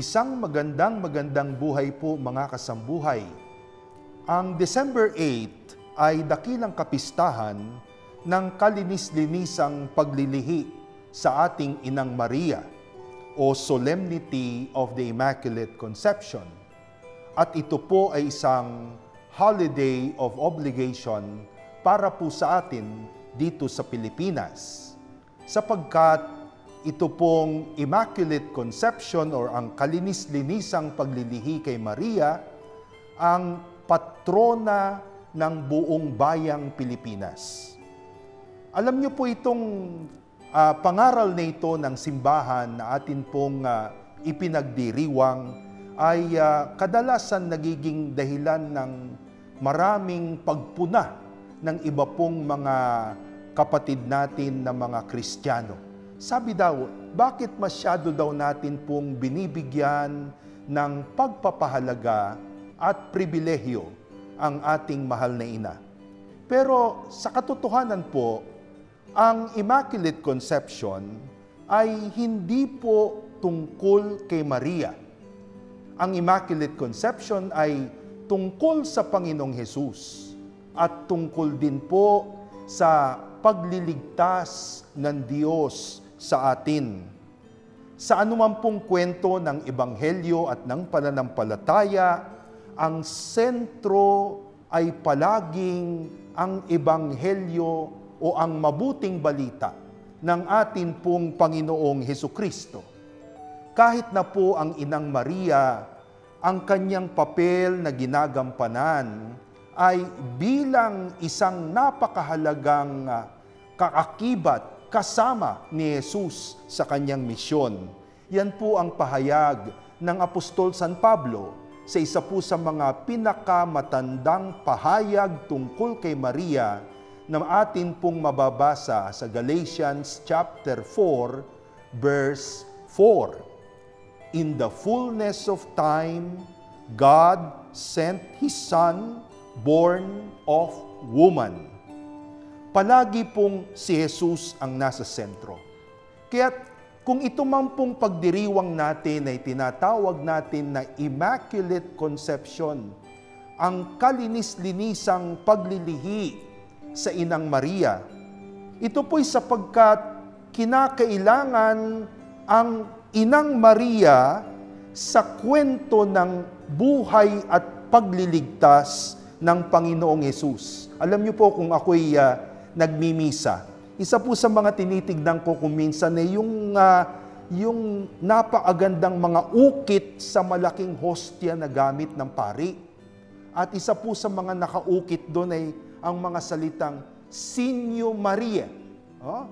Isang magandang magandang buhay po mga kasambuhay. Ang December 8 ay dakilang kapistahan ng kalinis-linisang paglilihi sa ating Inang Maria o Solemnity of the Immaculate Conception. At ito po ay isang holiday of obligation para po sa atin dito sa Pilipinas. Sapagkat ito pong Immaculate Conception or ang kalinis-linisang paglilihi kay Maria ang patrona ng buong bayang Pilipinas. Alam niyo po itong uh, pangaral na ito ng simbahan na atin pong uh, ipinagdiriwang ay uh, kadalasan nagiging dahilan ng maraming pagpuna ng iba pong mga kapatid natin na mga Kristiyano sabi daw, bakit masyado daw natin pong binibigyan ng pagpapahalaga at pribilehyo ang ating mahal na ina? Pero sa katotohanan po, ang Immaculate Conception ay hindi po tungkol kay Maria. Ang Immaculate Conception ay tungkol sa Panginoong Hesus at tungkol din po sa pagliligtas ng Diyos sa atin. Sa anuman pong kwento ng Ebanghelyo at ng pananampalataya, ang sentro ay palaging ang Ebanghelyo o ang mabuting balita ng atin pong Panginoong Heso Kristo. Kahit na po ang Inang Maria, ang kanyang papel na ginagampanan ay bilang isang napakahalagang ah, kaakibat kasama ni Jesus sa kanyang misyon. Yan po ang pahayag ng Apostol San Pablo sa isa po sa mga pinakamatandang pahayag tungkol kay Maria na atin pong mababasa sa Galatians chapter 4 verse 4. In the fullness of time, God sent His Son, born of woman palagi pong si Jesus ang nasa sentro. Kaya kung ito man pong pagdiriwang natin ay tinatawag natin na Immaculate Conception, ang kalinis-linisang paglilihi sa Inang Maria, ito po'y sapagkat kinakailangan ang Inang Maria sa kwento ng buhay at pagliligtas ng Panginoong Yesus. Alam niyo po kung ako'y uh, nagmimisa. Isa po sa mga tinitignan ko kung minsan ay yung, uh, yung napakagandang mga ukit sa malaking hostya na gamit ng pari. At isa po sa mga nakaukit doon ay ang mga salitang Sinyo Maria, oh,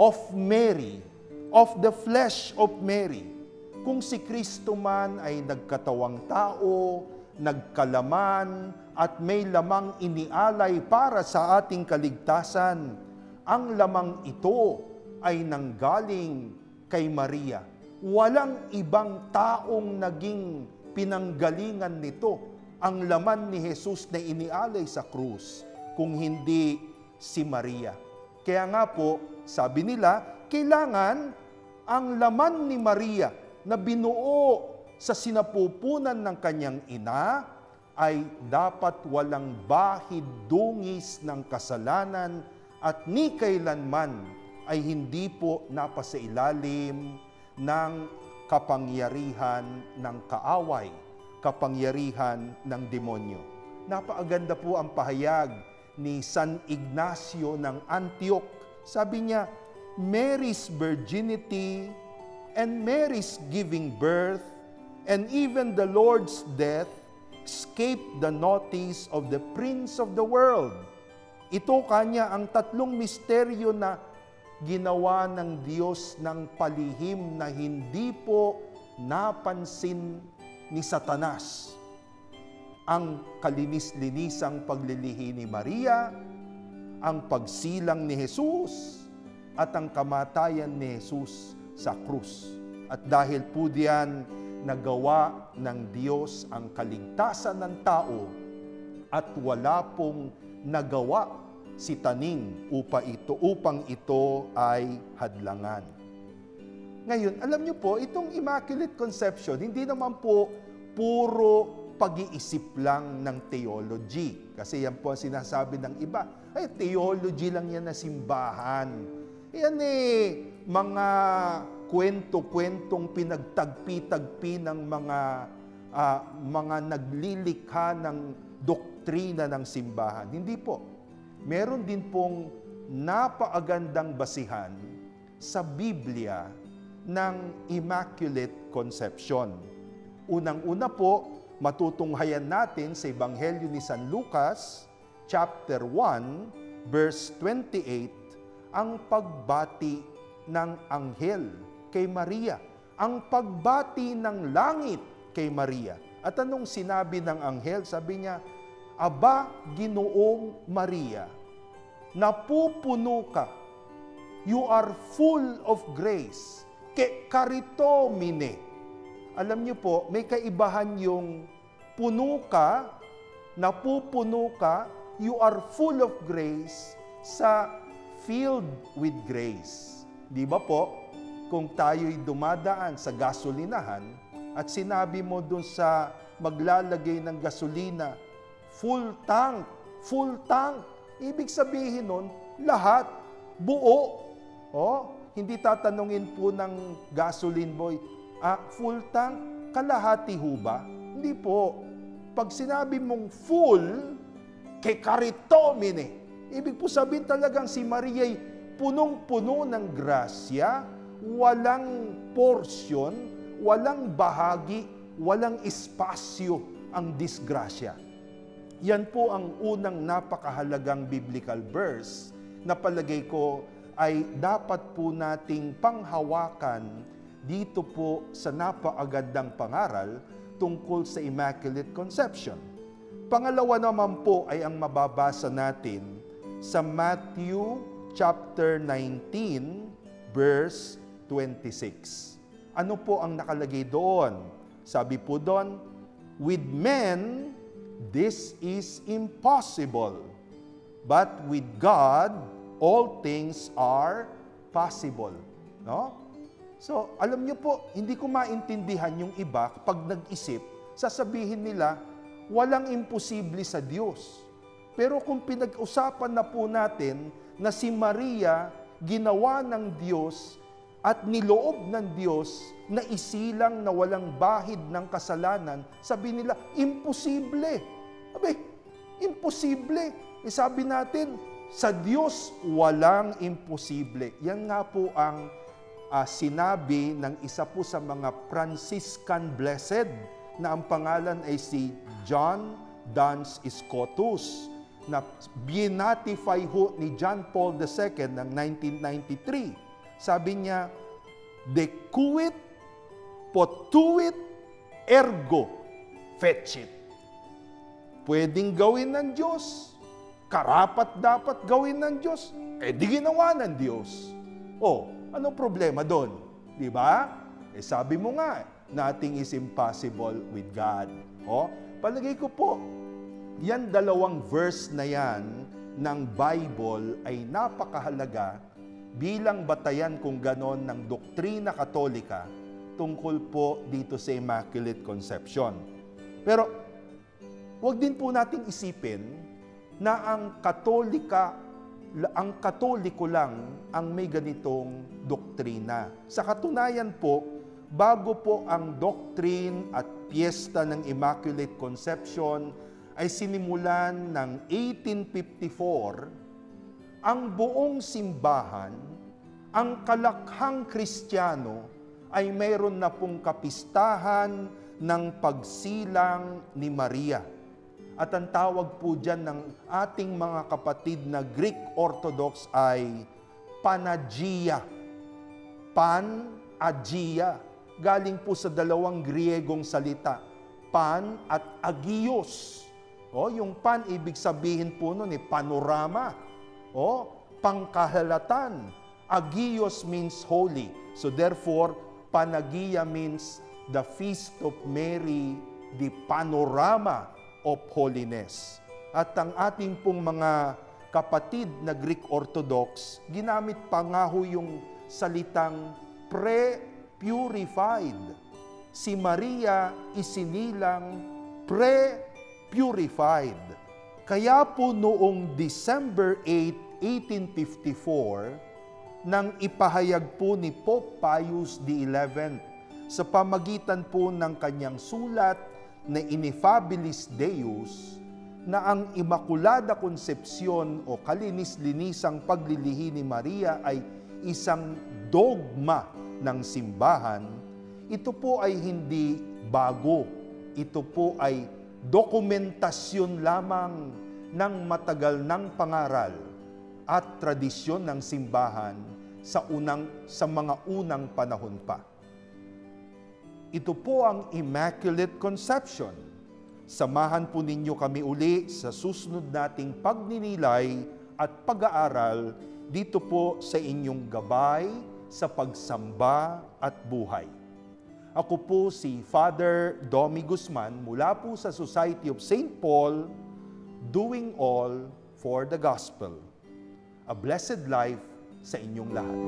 of Mary, of the flesh of Mary. Kung si Kristo man ay nagkatawang tao, nagkalaman, at may lamang inialay para sa ating kaligtasan. Ang lamang ito ay nanggaling kay Maria. Walang ibang taong naging pinanggalingan nito ang laman ni Jesus na inialay sa krus, kung hindi si Maria. Kaya nga po, sabi nila, kailangan ang laman ni Maria na binuo sa sinapupunan ng kanyang ina ay dapat walang bahid dungis ng kasalanan at ni kailanman ay hindi po napasailalim ng kapangyarihan ng kaaway, kapangyarihan ng demonyo. Napaaganda po ang pahayag ni San Ignacio ng Antioch. Sabi niya, Mary's virginity and Mary's giving birth and even the Lord's death escaped the notice of the Prince of the world. Ito kanya ang tatlong misteryo na ginawa ng Diyos ng palihim na hindi po napansin ni Satanas. Ang kalinis-linisang paglilihi ni Maria, ang pagsilang ni Jesus, at ang kamatayan ni Jesus sa krus. At dahil po diyan, nagawa ng Diyos ang kaligtasan ng tao at wala pong nagawa si taning upa ito, upang ito ay hadlangan. Ngayon, alam niyo po, itong Immaculate Conception, hindi naman po puro pag-iisip lang ng theology. Kasi yan po ang sinasabi ng iba. Ay, theology lang yan na simbahan. Yan eh, mga kwento-kwentong pinagtagpi-tagpi ng mga uh, mga naglilikha ng doktrina ng simbahan. Hindi po. Meron din pong napaagandang basihan sa Biblia ng Immaculate Conception. Unang-una po, matutunghayan natin sa Ebanghelyo ni San Lucas, chapter 1, verse 28, ang pagbati ng anghel kay Maria, ang pagbati ng langit kay Maria. At anong sinabi ng anghel? Sabi niya, Aba, Ginoong Maria, napupuno ka. You are full of grace. Ke karitomine. Alam niyo po, may kaibahan yung puno ka, napupuno ka, you are full of grace sa filled with grace. Di ba po? Kung tayo'y dumadaan sa gasolinahan at sinabi mo dun sa maglalagay ng gasolina, full tank, full tank, ibig sabihin nun, lahat, buo. Oh, hindi tatanungin po ng gasoline boy, ah, full tank, kalahati ho ba? Hindi po. Pag sinabi mong full, kay karitomine, ibig po sabihin talagang si Maria ay punong-puno ng grasya, walang portion, walang bahagi, walang espasyo ang disgrasya. Yan po ang unang napakahalagang biblical verse na palagay ko ay dapat po nating panghawakan dito po sa napaagandang pangaral tungkol sa Immaculate Conception. Pangalawa naman po ay ang mababasa natin sa Matthew chapter 19 verse 26. Ano po ang nakalagay doon? Sabi po doon, with men this is impossible, but with God all things are possible. No? So, alam niyo po, hindi ko maintindihan yung iba kapag nag-isip, sasabihin nila, walang imposible sa Diyos. Pero kung pinag-usapan na po natin na si Maria ginawa ng Diyos at niloob ng Diyos na isilang na walang bahid ng kasalanan, sabi nila, imposible. Abe, imposible. E sabi natin, sa Diyos, walang imposible. Yan nga po ang uh, sinabi ng isa po sa mga Franciscan Blessed na ang pangalan ay si John Duns Scotus na binatify ho ni John Paul II ng 1993. Sabi niya, Decuit, potuit, ergo, fetchit. Pwedeng gawin ng Diyos karapat dapat gawin ng Diyos, eh di ginawa ng Diyos. Oh, anong problema doon? Di ba? Eh sabi mo nga, nothing is impossible with God. Oh, palagay ko po, yan dalawang verse na yan ng Bible ay napakahalaga bilang batayan kung ganon ng doktrina katolika tungkol po dito sa Immaculate Conception. Pero, wag din po nating isipin na ang katolika, ang katoliko lang ang may ganitong doktrina. Sa katunayan po, bago po ang doctrine at piyesta ng Immaculate Conception ay sinimulan ng 1854, ang buong simbahan, ang kalakhang kristyano ay mayroon na pong kapistahan ng pagsilang ni Maria at ang tawag po dyan ng ating mga kapatid na Greek Orthodox ay Panagia. Pan-agia. Galing po sa dalawang Griegong salita. Pan at agios. O, yung pan, ibig sabihin po nun, eh, panorama. O, pangkahalatan. Agios means holy. So therefore, Panagia means the feast of Mary, the panorama of holiness. At ang ating pong mga kapatid na Greek Orthodox, ginamit pa nga ho yung salitang pre purified. Si Maria isinilang pre-purified. Kaya po noong December 8, 1854, nang ipahayag po ni Pope Pius XI sa pamagitan po ng kanyang sulat na Ineffabilis Deus, na ang Immaculada Concepcion o kalinis-linisang paglilihi ni Maria ay isang dogma ng simbahan, ito po ay hindi bago. Ito po ay dokumentasyon lamang ng matagal ng pangaral at tradisyon ng simbahan sa unang sa mga unang panahon pa. Ito po ang Immaculate Conception. Samahan po ninyo kami uli sa susunod nating pagninilay at pag-aaral dito po sa inyong gabay sa pagsamba at buhay. Ako po si Father Domi Guzman mula po sa Society of St. Paul, doing all for the gospel. A blessed life sa inyong lahat.